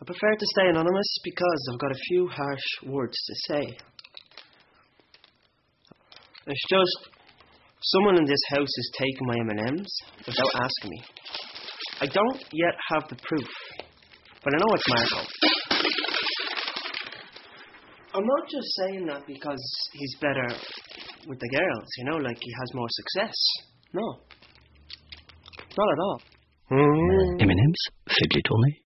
I prefer to stay anonymous because I've got a few harsh words to say. It's just someone in this house is taking my M&Ms without asking me. I don't yet have the proof, but I know it's Marco. I'm not just saying that because he's better with the girls, you know, like he has more success. No. Not at all. M&M's, faites les tourner.